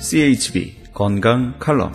CHB 건강 칼럼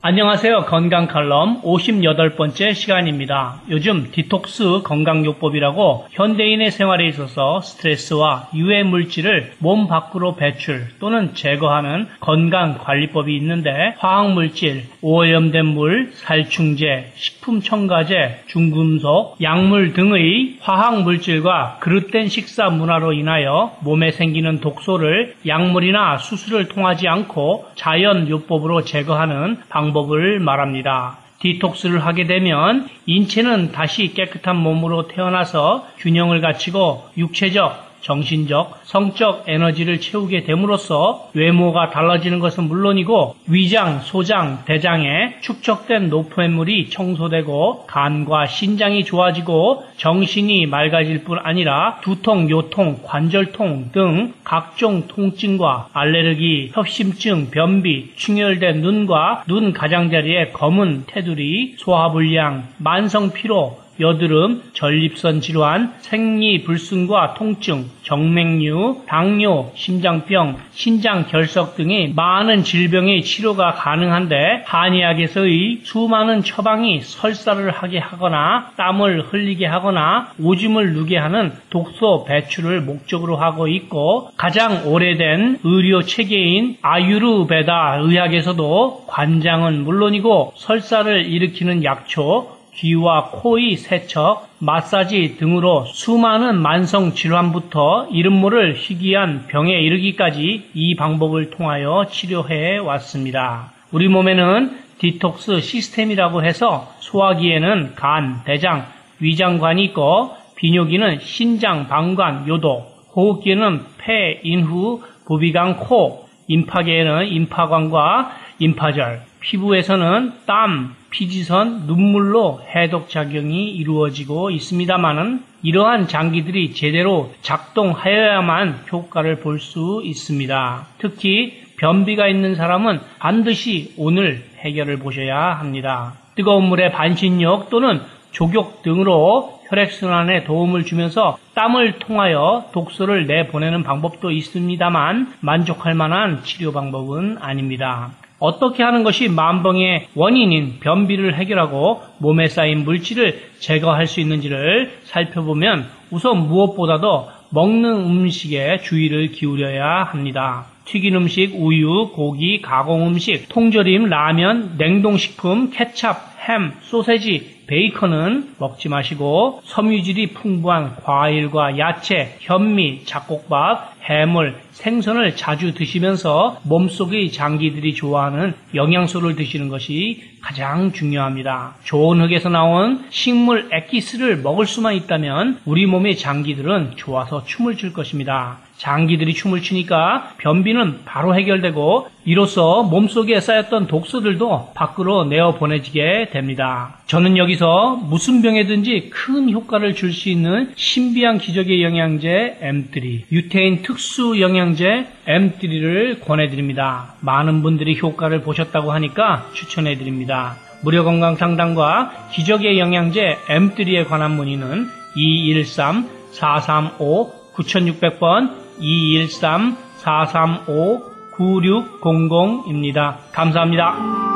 안녕하세요. 건강 칼럼 58번째 시간입니다. 요즘 디톡스 건강요법이라고 현대인의 생활에 있어서 스트레스와 유해 물질을 몸 밖으로 배출 또는 제거하는 건강 관리법이 있는데 화학 물질, 오염된 물, 살충제, 식품 첨가제, 중금속, 약물 등의 화학 물질과 그릇된 식사 문화로 인하여 몸에 생기는 독소를 약물이나 수술을 통하지 않고 자연 요법으로 제거하는 방법 방법을 말합니다. 디톡스를 하게 되면 인체는 다시 깨끗한 몸으로 태어나서 균형을 갖추고 육체적, 정신적, 성적 에너지를 채우게 됨으로써 외모가 달라지는 것은 물론이고 위장, 소장, 대장에 축적된 노폐물이 청소되고 간과 신장이 좋아지고 정신이 맑아질 뿐 아니라 두통, 요통, 관절통 등 각종 통증과 알레르기, 협심증, 변비, 충혈된 눈과 눈 가장자리의 검은 테두리, 소화불량, 만성 피로, 여드름, 전립선 질환, 생리 불순과 통증, 정맥류, 당뇨, 심장병, 신장 결석 등의 많은 질병의 치료가 가능한데 한의학에서의 수많은 처방이 설사를 하게 하거나 땀을 흘리게 하거나 오줌을 누게 하는 독소 배출을 목적으로 하고 있고 가장 오래된 의료 체계인 아유르베다 의학에서도 관장은 물론이고 설사를 일으키는 약초, 귀와 코의 세척, 마사지 등으로 수많은 만성 질환부터 이름 모를 희귀한 병에 이르기까지 이 방법을 통하여 치료해 왔습니다. 우리 몸에는 디톡스 시스템이라고 해서 소화기에는 간, 대장, 위장관이 있고 비뇨기는 신장, 방관, 요도, 호흡기에는 폐, 인후, 부비강, 코, 임파계에는 임파관과 임파절, 피부에서는 땀, 피지선, 눈물로 해독 작용이 이루어지고 있습니다만은 이러한 장기들이 제대로 작동하여야만 효과를 볼 수 있습니다. 특히 변비가 있는 사람은 반드시 오늘 해결을 보셔야 합니다. 뜨거운 물에 반신욕 또는 족욕 등으로 혈액순환에 도움을 주면서 땀을 통하여 독소를 내보내는 방법도 있습니다만 만족할 만한 치료 방법은 아닙니다. 어떻게 하는 것이 만병의 원인인 변비를 해결하고 몸에 쌓인 물질을 제거할 수 있는지를 살펴보면 우선 무엇보다도 먹는 음식에 주의를 기울여야 합니다. 튀긴 음식, 우유, 고기, 가공 음식, 통조림, 라면, 냉동식품, 케찹, 햄, 소세지, 베이컨은 먹지 마시고 섬유질이 풍부한 과일과 야채, 현미, 잡곡밥, 해물, 생선을 자주 드시면서 몸속의 장기들이 좋아하는 영양소를 드시는 것이 가장 중요합니다. 좋은 흙에서 나온 식물 액기스를 먹을 수만 있다면 우리 몸의 장기들은 좋아서 춤을 출 것입니다. 장기들이 춤을 추니까 변비는 바로 해결되고 이로써 몸속에 쌓였던 독소들도 밖으로 내어 보내지게 됩니다. 저는 여기서 무슨 병에든지 큰 효과를 줄 수 있는 신비한 기적의 영양제 M3, 유태인 특수 영양제 M3를 권해드립니다. 많은 분들이 효과를 보셨다고 하니까 추천해드립니다. 무료 건강 상담과 기적의 영양제 M3에 관한 문의는 213-435-9600번 213-435-9600입니다. 감사합니다.